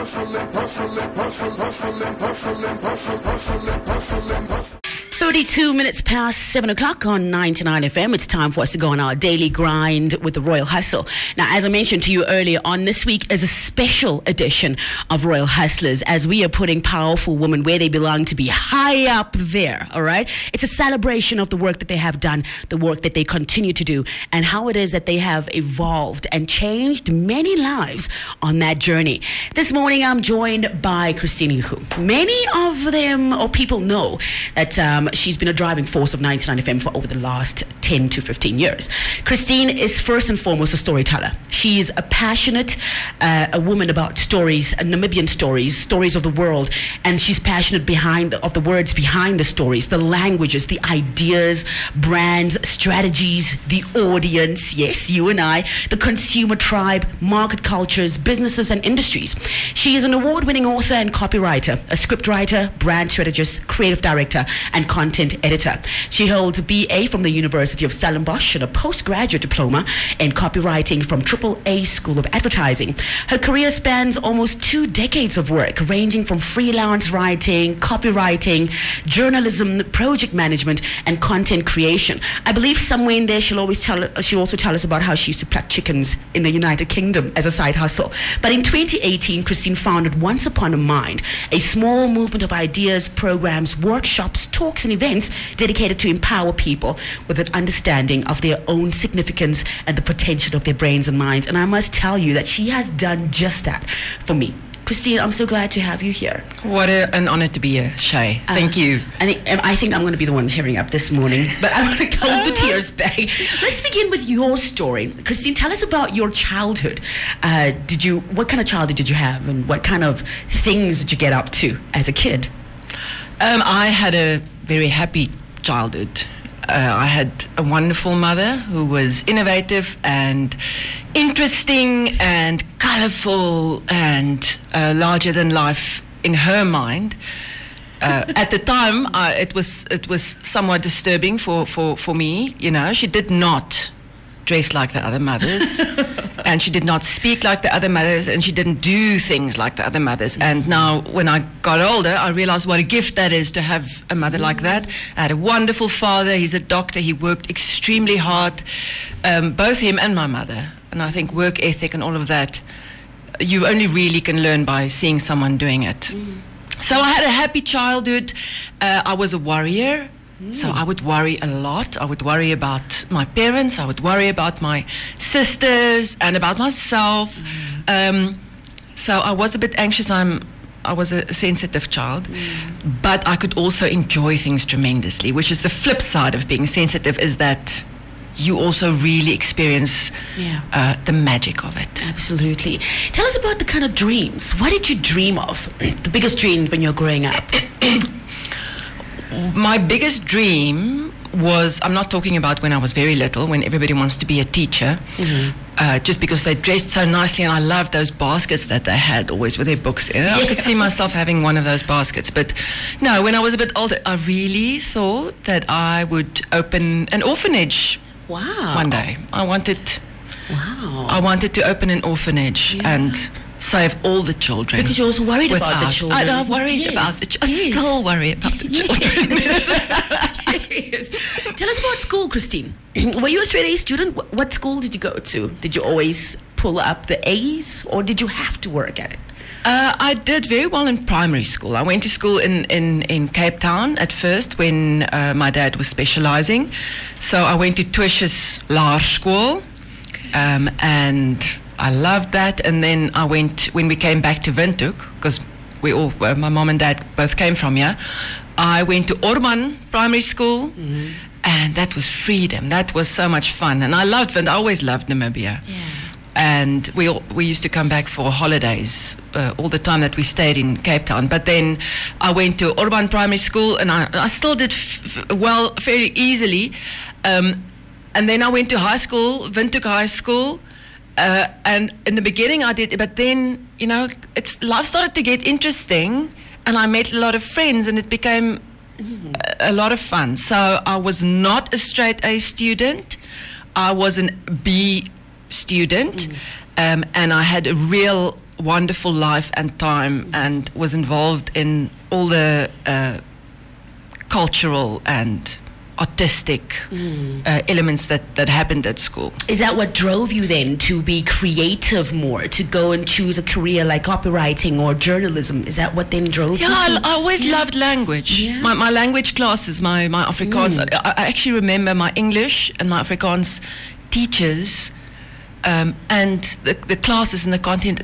hustling, hustling, hustling, hustling, hustling, hustling, hustling, hustling, hustling. 32 minutes past 7 o'clock on 99 FM. It's time for us to go on our daily grind with the Royal Hustle. Now, as I mentioned to you earlier on, this week is a special edition of Royal Hustlers as we are putting powerful women where they belong to be high up there, all right? It's a celebration of the work that they have done, the work that they continue to do, and how it is that they have evolved and changed many lives on that journey. This morning, I'm joined by Christine Hugo. Many of them, or people know that um, she's been a driving force of 99 FM for over the last 10 to 15 years. Christine is first and foremost a storyteller. She is a passionate uh, a woman about stories, uh, Namibian stories, stories of the world, and she's passionate behind of the words behind the stories, the languages, the ideas, brands, strategies, the audience. Yes, you and I, the consumer tribe, market cultures, businesses, and industries. She is an award-winning author and copywriter, a scriptwriter, brand strategist, creative director, and content editor. She holds BA from the University of Stellenbosch and a postgraduate diploma in copywriting from Triple A School of Advertising. Her career spans almost two decades of work, ranging from freelance writing, copywriting, journalism, project management, and content creation. I believe somewhere in there she'll always tell she'll also tell us about how she used to pluck chickens in the United Kingdom as a side hustle. But in 2018, Christine founded Once Upon a Mind, a small movement of ideas, programs, workshops, talks, and events dedicated to empower people with an understanding of their own significance and the potential of their brains and minds. And I must tell you that she has done just that for me. Christine, I'm so glad to have you here. What a, an honor to be here, Shay. Thank Uh, you. I think, um, I think I'm going to be the one tearing up this morning, but I'm going to hold the tears back. Let's begin with your story. Christine, tell us about your childhood. Uh, did you, what kind of childhood did you have and what kind of things did you get up to as a kid? Um, I had a very happy childhood. Uh, I had a wonderful mother who was innovative and interesting and colorful and uh, larger than life in her mind. Uh, at the time, it was it was somewhat disturbing for, for, for me. You know, she did not dress like the other mothers, and she did not speak like the other mothers, and she didn't do things like the other mothers. And now, when I got older, I realized what a gift that is to have a mother like that. I had a wonderful father. He's a doctor. He worked extremely hard, um, both him and my mother. And I think work ethic and all of that, you only really can learn by seeing someone doing it. So I had a happy childhood. Uh, I was a warrior. So I would worry a lot. I would worry about my parents. I would worry about my sisters and about myself. Um, so I was a bit anxious. I'm. I was a sensitive child, but I could also enjoy things tremendously. Which is the flip side of being sensitive is that you also really experience Yeah. uh, the magic of it. Absolutely. Tell us about the kind of dreams. What did you dream of? the biggest dreams when you were growing up? My biggest dream was I'm not talking about when I was very little, when everybody wants to be a teacher, uh, just because they dressed so nicely, and I loved those baskets that they had always with their books in. it I could see myself having one of those baskets. But no, when I was a bit older, I really thought that I would open an orphanage Wow. one day. I wanted, Wow. I wanted to open an orphanage and save all the children. Because you're also worried about the children. I, I'm worried Yes, about the children. yes. I still worry about the children. yes. Tell us about school, Christine. Were you a straight A student? What school did you go to? Did you always pull up the A's or did you have to work at it? Uh, I did very well in primary school. I went to school in, in, in Cape Town at first when uh, my dad was specializing. So I went to Tuisches Laerskool um, and I loved that. And then I went, when we came back to Windhoek, because we all, uh, my mom and dad both came from here, I went to Orban Primary School. And that was freedom. That was so much fun. And I loved Windhoek. I always loved Namibia and we all, we used to come back for holidays uh, all the time that we stayed in Cape Town. But then I went to Orban Primary School, and I, I still did f- f- well fairly easily. Um, and then I went to high school, Windhoek High School. Uh, and in the beginning I did, but then you know, it's life started to get interesting, and I met a lot of friends, and it became a, a lot of fun. So I was not a straight A student. I was an B student, um, and I had a real wonderful life and time and was involved in all the uh, cultural and artistic uh, elements that, that happened at school. Is that what drove you then to be creative more, to go and choose a career like copywriting or journalism? Is that what then drove Yeah, you? I, I always loved language. Yeah. My, my language classes, my, my Afrikaans. I, I actually remember my English and my Afrikaans teachers um, and the, the classes and the content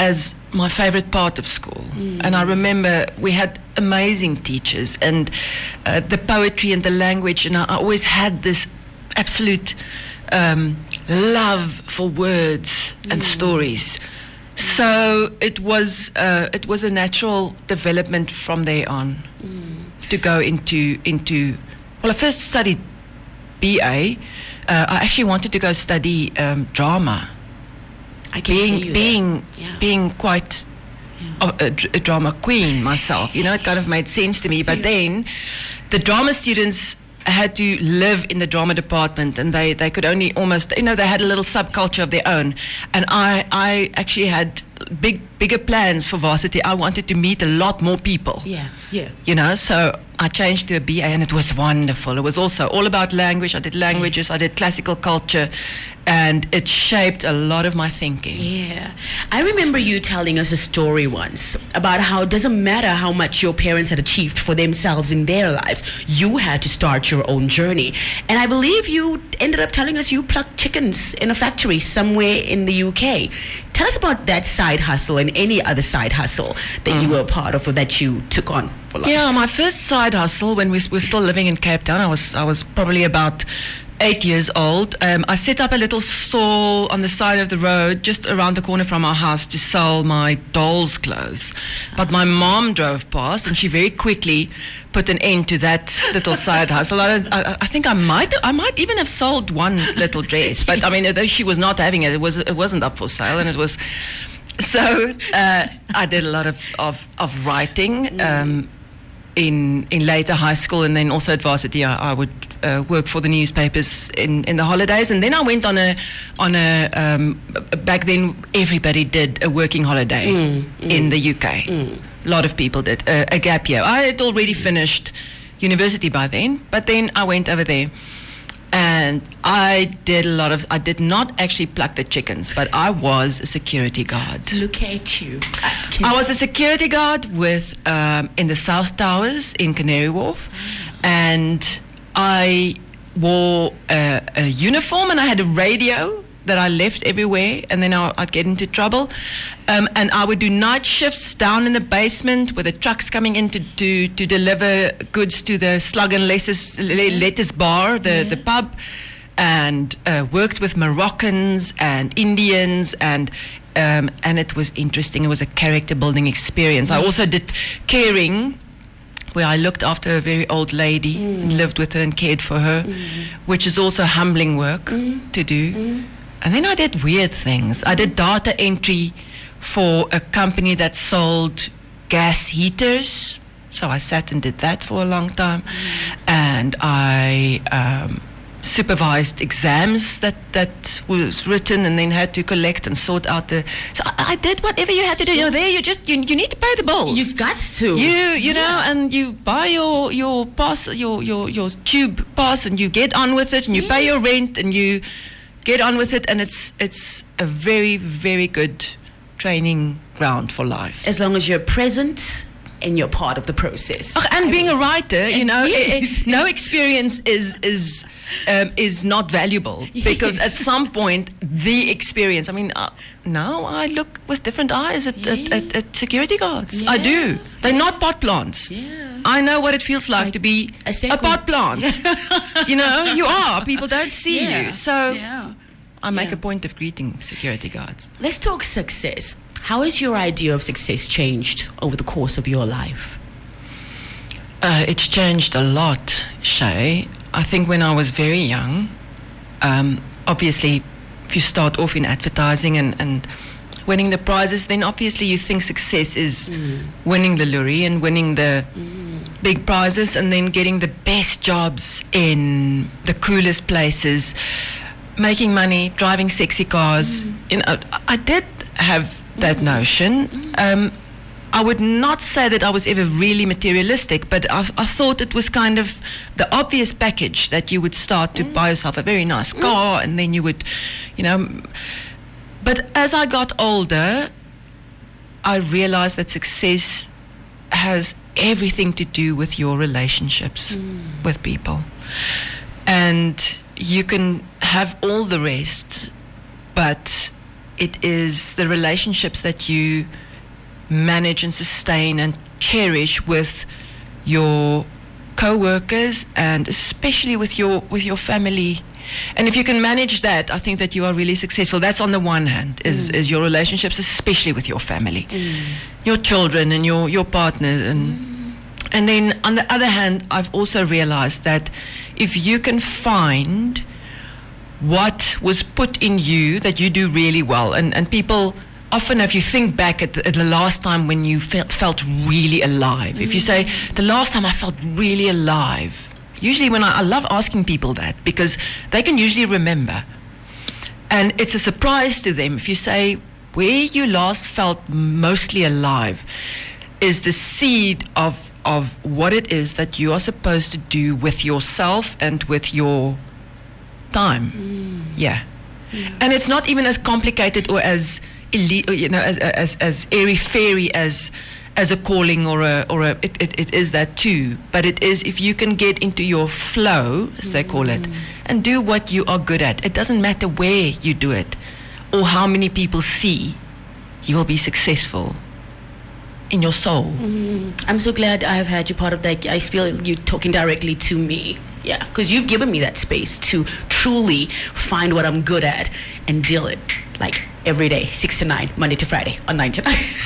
as my favorite part of school. And I remember we had amazing teachers and uh, the poetry and the language, and I, I always had this absolute um, love for words and stories. So it was uh, it was a natural development from there on to go into into. Well, I first studied BA. Uh, I actually wanted to go study um, drama I can see being you being Yeah. being quite a, a a drama queen myself. You know, it kind of made sense to me. But then, the drama students had to live in the drama department, and they they could only almost you know they had a little subculture of their own. And I I actually had big bigger plans for varsity. I wanted to meet a lot more people Yeah, yeah. you know so i changed to a ba and it was wonderful it was also all about language i did languages i did classical culture and it shaped a lot of my thinking Yeah. I remember you telling us a story once about how it doesn't matter how much your parents had achieved for themselves in their lives, you had to start your own journey. And I believe you ended up telling us you plucked chickens in a factory somewhere in the UK. Tell us about that side hustle and any other side hustle that you mm-hmm. were a part of or that you took on for life. yeah my first side hustle when we were still living in cape town i was i was probably about eight years old um, i set up a little stall on the side of the road just around the corner from our house to sell my dolls clothes but my mom drove past and she very quickly put an end to that little side hustle. I, I, I think I might, I might even have sold one little dress, but I mean, although she was not having it, it was, it wasn't up for sale, and it was. So uh, I did a lot of of, of writing. Um, in in later high school and then also at varsity I, I would uh, work for the newspapers in, in the holidays. And then I went on a on a um, back then everybody did a working holiday in the UK a lot of people did uh, a gap year. I had already finished university by then but then I went over there. And I did a lot of I did not actually pluck the chickens but I was a security guard. Look at you. I was a security guard with um, in the South Towers in Canary Wharf, and I wore a, a uniform and I had a radio that I left everywhere, and then I, I'd get into trouble. Um, and I would do night shifts down in the basement with the trucks coming in to, to, to deliver goods to the Slug and Lettuce, Le- Lettuce Bar, the, the pub and uh, worked with Moroccans and Indians and um, and it was interesting. It was a character building experience. I also did caring, where I looked after a very old lady and mm. lived with her and cared for her, mm. which is also humbling work mm. to do. And then I did weird things. I did data entry for a company that sold gas heaters. So I sat and did that for a long time. And I um, supervised exams that, that was written and then had to collect and sort out the. So I, I did whatever you had to do. You know, there you just, you, you need to pay the bills. You've got to. You you know, and you buy your your pass your your your tube pass, and you get on with it, and you pay your rent, and you get on with it, and it's it's a very very good training ground for life. as long as you're present and you're part of the process. Ugh, and being a writer, you know, eh, eh, it- it- no experience is is um, is not valuable because at some point the experience. I mean, uh, now I look with different eyes at, at, at, at security guards. I do. They're not pot plants. Yeah. I know what it feels like, to be a a, pot plant. you know, you are. People don't see Yeah. you. So Yeah. I make Yeah. a point of greeting security guards. Let's talk success. How has your idea of success changed over the course of your life? Uh, it's changed a lot, Shay. I think when I was very young, um, obviously, if you start off in advertising and, and winning the prizes, then obviously you think success is mm. winning the Loerie and winning the mm. big prizes and then getting the best jobs in the coolest places, making money, driving sexy cars. Mm. You know, I- I did have that notion. Um, I would not say that I was ever really materialistic, but I, I thought it was kind of the obvious package that you would start to buy yourself a very nice car and then you would, you know. But as I got older, I realized that success has everything to do with your relationships hmm. with people. And you can have all the rest, but it is the relationships that you manage and sustain and cherish with your co-workers and especially with your with your family. And if you can manage that i think that you are really successful. That's on the one hand is mm. is your relationships especially with your family. Mm. Your children and your your partner and mm. and then on the other hand i've also realized that if you can find what was put in you that you do really well and and people often if you think back at the, at the last time when you felt, felt really alive if you mm. say the last time i felt really alive usually when I, I love asking people that because they can usually remember. And it's a surprise to them if you say where you last felt mostly alive is the seed of of what it is that you are supposed to do with yourself and with your time. Mm. Yeah. And it's not even as complicated or as elite, uh, you know, as as as airy fairy as as a calling or a or a it, it, it is that too. But it is if you can get into your flow, as they call it, mm. and do what you are good at. It doesn't matter where you do it or how many people see. You will be successful in your soul. Mm. I'm so glad I've had you part of that. I feel you talking directly to me. Yeah, because you've given me that space to truly find what I'm good at and deal it like every day, six to nine, Monday to Friday, on nine to nine.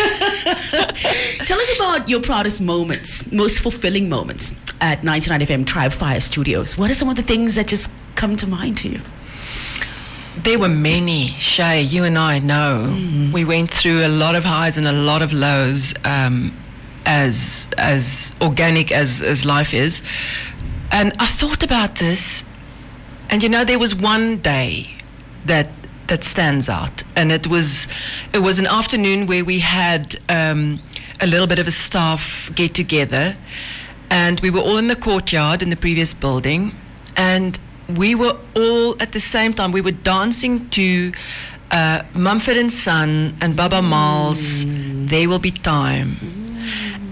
Tell us about your proudest moments, most fulfilling moments at 99 FM Tribe Fire Studios. What are some of the things that just come to mind to you? There were many, Shay, you and I know. We went through a lot of highs and a lot of lows, um, as as organic as, as life is. And I thought about this, and you know, there was one day that that stands out, and it was it was an afternoon where we had um, a little bit of a staff get together, and we were all in the courtyard in the previous building, and we were all at the same time. We were dancing to uh, Mumford and Son and Baaba Maal. There will be time,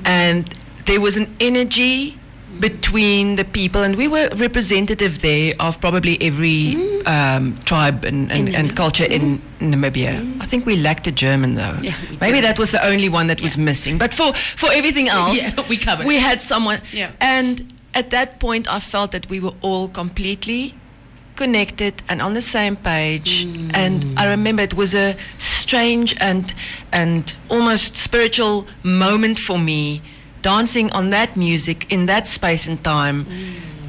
and there was an energy between the people, and we were representative there of probably every mm-hmm. um, tribe and, and, and culture in mm-hmm. Namibia. Mm-hmm. I think we lacked a German though. Yeah, Maybe did. that was the only one that was missing. But for, for everything else, Yeah, we covered We had someone. Yeah. And at that point, I felt that we were all completely connected and on the same page. Mm. And I remember it was a strange and and almost spiritual moment for me, dancing on that music in that space and time,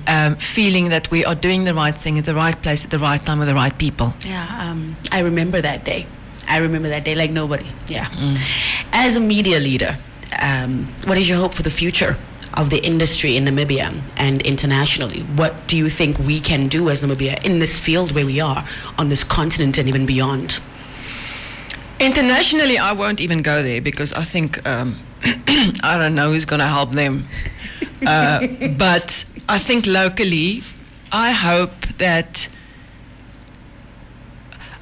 um, feeling that we are doing the right thing at the right place at the right time with the right people. Yeah, um, I remember that day. I remember that day like nobody. Yeah. As a media leader, um, what is your hope for the future of the industry in Namibia and internationally? What do you think we can do as Namibia in this field where we are, on this continent and even beyond? Internationally, I won't even go there because I think um, I don't know who's going to help them. Uh, but I think locally, I hope that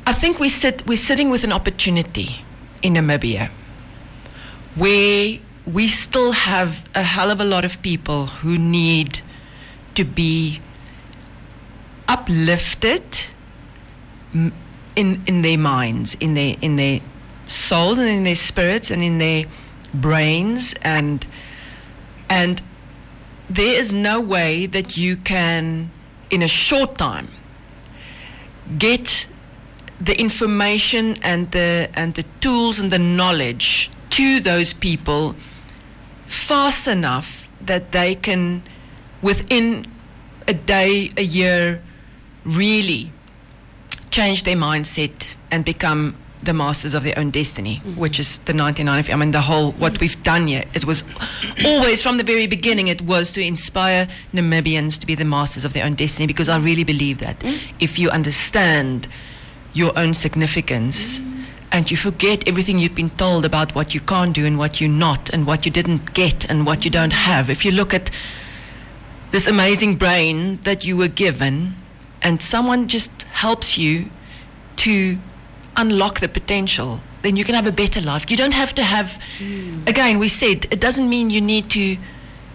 I think we sit we're sitting with an opportunity in Namibia where we still have a hell of a lot of people who need to be uplifted in in their minds, in their in their souls and in their spirits and in their brains and and there is no way that you can in a short time get the information and the and the tools and the knowledge to those people fast enough that they can within a day a year really change their mindset and become the masters of their own destiny, which is the 99 FM. I mean, the whole, what we've done here, it was always from the very beginning, it was to inspire Namibians to be the masters of their own destiny because I really believe that if you understand your own significance and you forget everything you've been told about what you can't do and what you're not and what you didn't get and what you don't have. If you look at this amazing brain that you were given and someone just helps you to unlock the potential, then you can have a better life. You don't have to have, again, we said, it doesn't mean you need to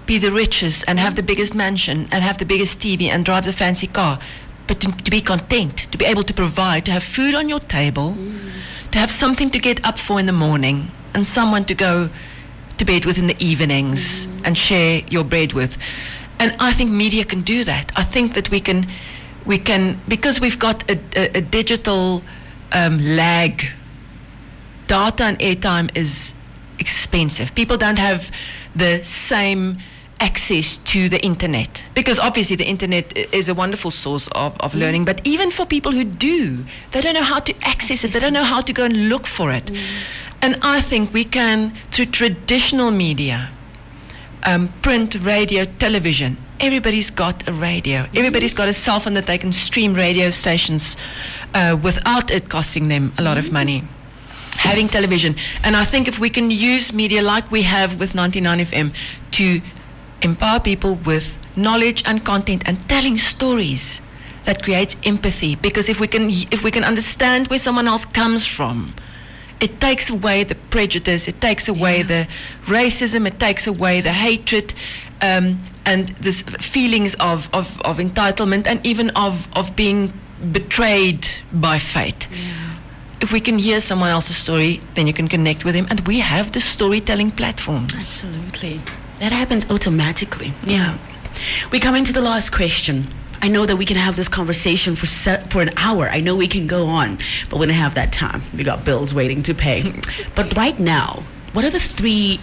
be the richest and have the biggest mansion and have the biggest TV and drive the fancy car, but to, to be content, to be able to provide, to have food on your table, to have something to get up for in the morning and someone to go to bed with in the evenings and share your bread with. And I think media can do that. I think that we can, we can because we've got a, a, a digital um, lag. Data and airtime is expensive. People don't have the same access to the internet because obviously the internet is a wonderful source of, of learning but even for people who do they don't know how to access it they don't know how to go and look for it and i think we can through traditional media um, print, radio, television. Everybody's got a radio. Everybody's got a cell phone that they can stream radio stations uh, without it costing them a lot of money. Having television. And I think if we can use media like we have with 99 FM to empower people with knowledge and content and telling stories that creates empathy because if we can if we can understand where someone else comes from it takes away the prejudice, it takes away the racism, it takes away the hatred, um, and this feelings of, of, of entitlement and even of, of being betrayed by fate. If we can hear someone else's story, then you can connect with him, and we have the storytelling platforms. Absolutely. That happens automatically. Yeah. We come into the last question. I know that we can have this conversation for se- for an hour. I know we can go on, but we don't have that time. We got bills waiting to pay. but right now, what are the three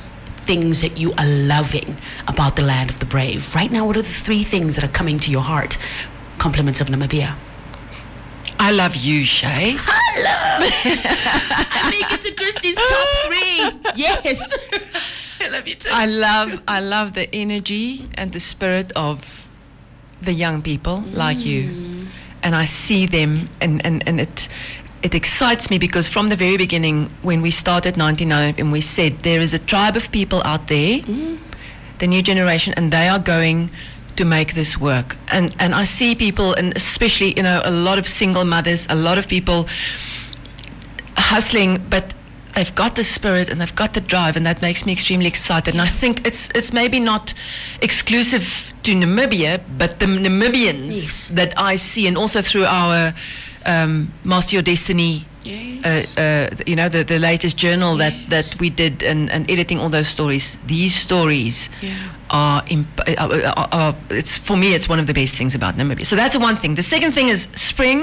things that you are loving about the land of the brave? Right now, what are the three things that are coming to your heart? Compliments of Namibia. I love you, Shay. I make it to Christine's top three. Yes. I love you too. I love I love the energy and the spirit of the young people like you. And I see them and, and, and it it excites me because from the very beginning when we started 99 and we said there is a tribe of people out there, the new generation, and they are going to make this work. And and I see people and especially, you know, a lot of single mothers, a lot of people hustling, but they've got the spirit and they've got the drive, and that makes me extremely excited. And I think it's it's maybe not exclusive to Namibia, but the Namibians Yes. that I see, and also through our um, Master Your Destiny. Yes. Uh, uh, you know the, the latest journal that, that we did and, and editing all those stories. These stories Yeah. are, imp- are, are, are it's for me it's one of the best things about Namibia. So that's the one thing. The second thing is spring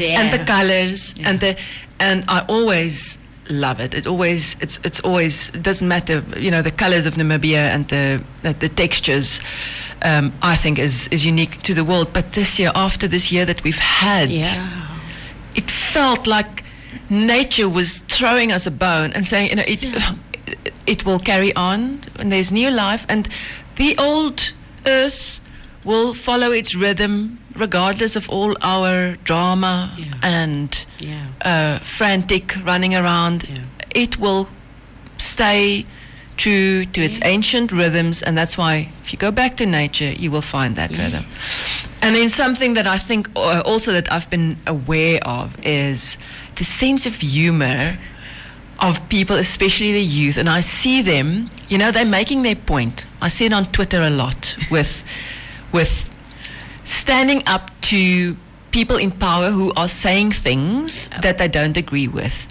and the Yeah. colors and the and I always love it. It always it's it's always it doesn't matter you know the colors of Namibia and the the, textures. Um, I think is is unique to the world. But this year, after this year that we've had, Yeah. it felt like nature was throwing us a bone and saying, you know, it it will carry on and there's new life and the old earth will follow its rhythm regardless of all our drama Yeah. and Yeah. uh, frantic running around. Yeah. It will stay true to its ancient rhythms, and that's why if you go back to nature, you will find that rhythm. And then something that I think uh, also that I've been aware of is the sense of humor of people, especially the youth, and I see them. You know, they're making their point. I see it on Twitter a lot with with standing up to people in power who are saying things that they don't agree with.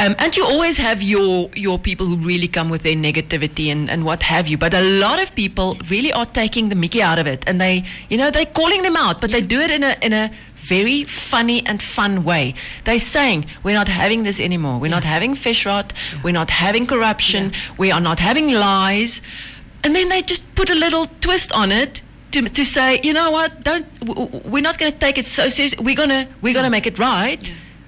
Um, and you always have your your people who really come with their negativity and, and what have you. But a lot of people really are taking the Mickey out of it, and they, you know, they're calling them out, but they do it in a in a very funny and fun way. They're saying we're not having this anymore. We're not having Fishrot. We're not having corruption. We are not having lies. And then they just put a little twist on it to, to say, you know what? Don't we're not going to take it so seriously. We're gonna we're gonna make it right,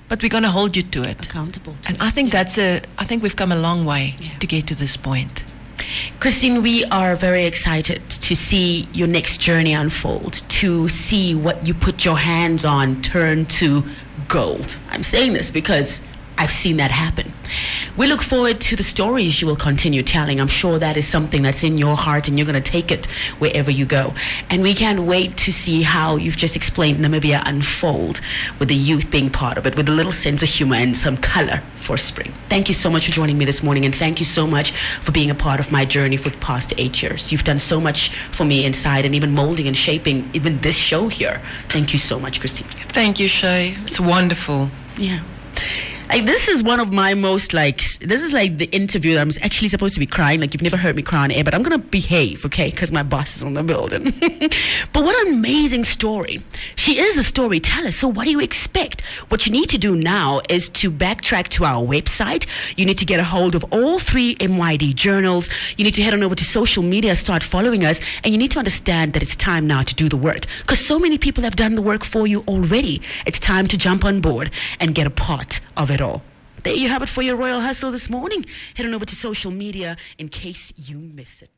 but we're gonna hold you to it. Accountable. to And it. I think that's a. I think we've come a long way Yeah. to get to this point. Christine, we are very excited to see your next journey unfold, to see what you put your hands on turn to gold. I'm saying this because I've seen that happen. We look forward to the stories you will continue telling. I'm sure that is something that's in your heart and you're going to take it wherever you go. And we can't wait to see how you've just explained Namibia unfold with the youth being part of it, with a little sense of humor and some color for spring. Thank you so much for joining me this morning and thank you so much for being a part of my journey for the past eight years. You've done so much for me inside and even molding and shaping even this show here. Thank you so much, Christine. Thank you, Shay. It's wonderful. Yeah. Like, this is one of my most like this is like the interview that I'm actually supposed to be crying. Like you've never heard me cry on air but I'm gonna behave okay? Because my boss is on the building. But what an amazing story. She is a storyteller so what do you expect? What you need to do now is to backtrack to our website. You need to get a hold of all three MYD journals. You need to head on over to social media start following us and you need to understand that it's time now to do the work. Because so many people have done the work for you already. It's time to jump on board and get a part of it all. There you have it for your Royal Hustle this morning. Head on over to social media in case you miss it.